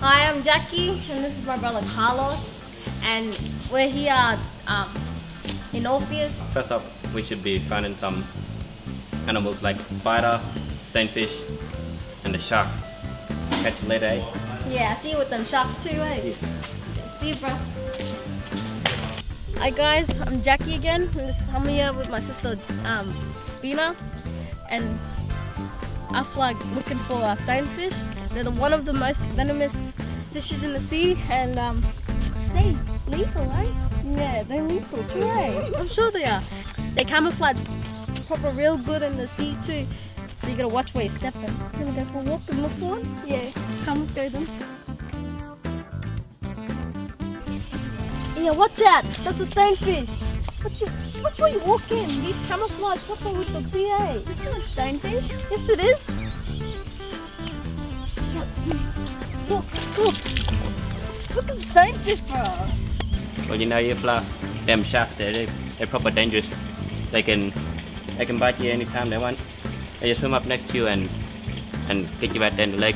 Hi, I'm Jackie, and this is my brother Carlos, and we're here um, in Orpheus. First up, we should be finding some animals like spider, stonefish, and the shark. Catch you later, eh? Yeah, see you with them sharks too, eh? See you, bro. Hi guys, I'm Jackie again. and this- I'm here with my sister um, Bina, and I fly looking for uh, stonefish. They're the, one of the most venomous fishes in the sea, and um, they lethal, eh? Yeah, they're lethal too, eh? I'm sure they are. They camouflage proper real good in the sea too. So you gotta watch where you're stepping. You gonna go for a walk and look for one? Yeah, come let's go then. Yeah, watch out! That's a stonefish! Watch, it, watch where you walk in! These camouflage proper with the PA! This is a stonefish? Yes it is! It's not swimming. Look, look! Look at the stonefish, bro! Well, you know, you fly them sharks there, they, they're proper dangerous. They can, they can bite you anytime they want. They just swim up next to you and, and kick you right there in the leg,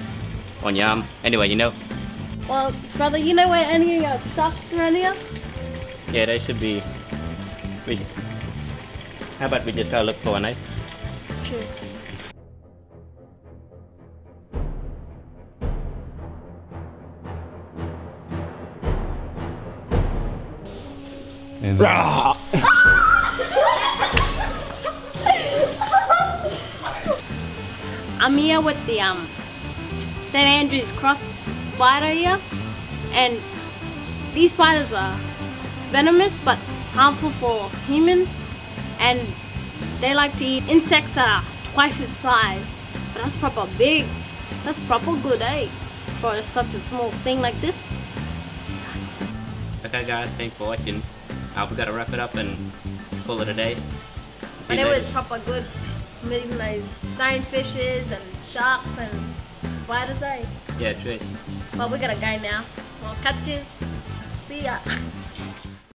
on your arm. Anyway, you know, Well, brother, you know where any of uh, sharks around here? yeah, they should be. We, how about we just try to look for one, eh? True. And I'm here with the um St. Andrew's cross spider here, and these spiders are venomous but harmful for humans, and they like to eat insects that are twice its size. But that's proper big. That's proper good, eh? For such a small thing like this. Okay, guys, thanks for watching. Uh, we gotta wrap it up and call it a day. See But it was proper good meeting those fishes and sharks and spiders, eh? Yeah, true. Well, we gotta go now. Well, catches. See ya.